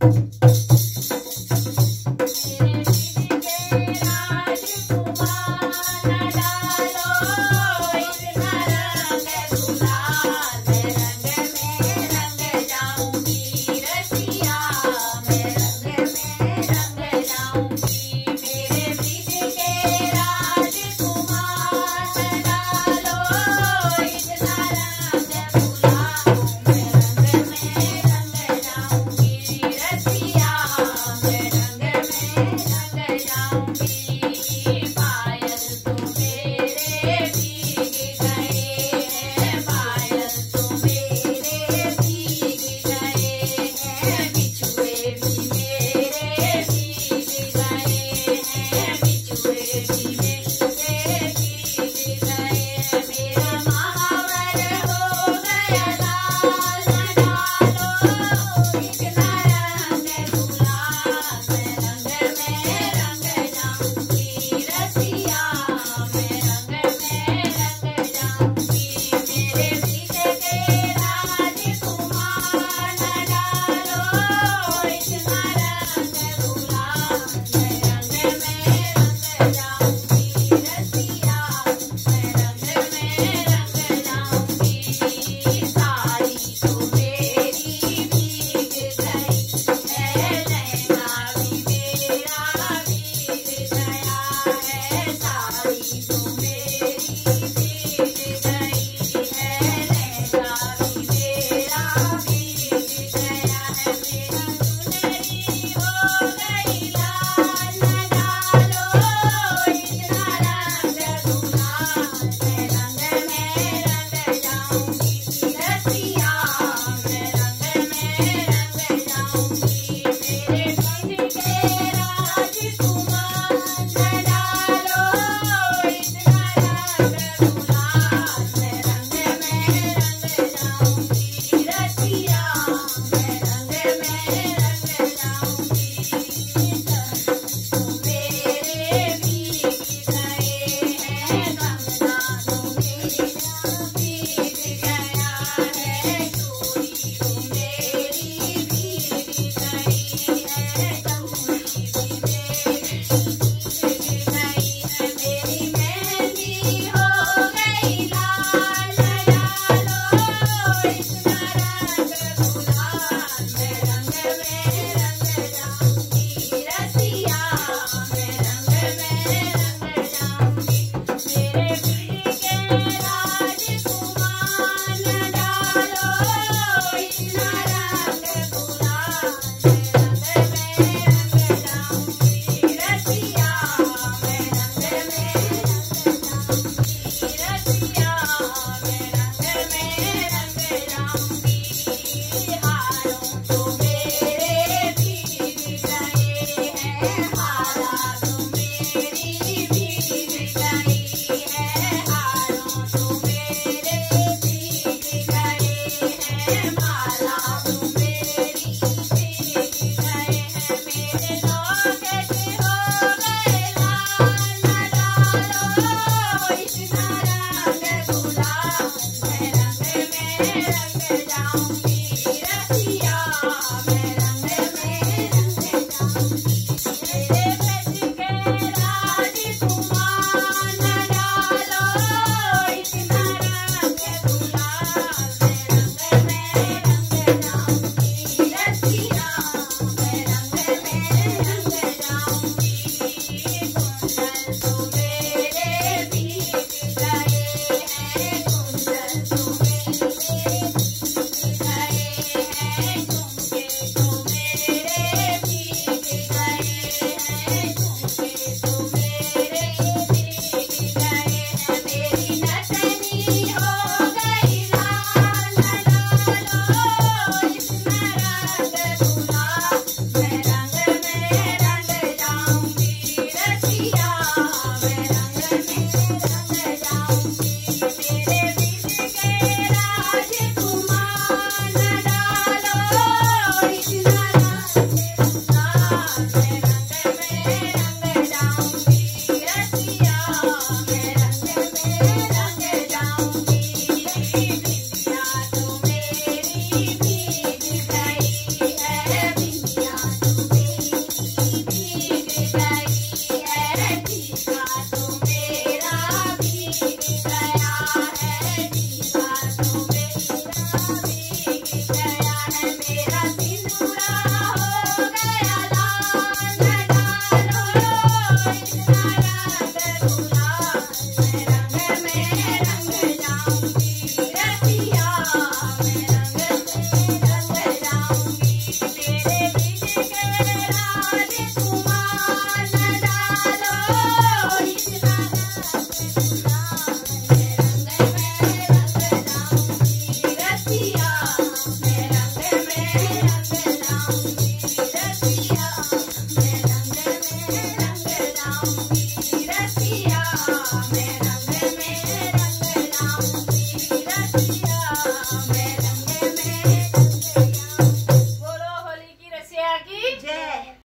Thank you. Thank you. i you Thank you.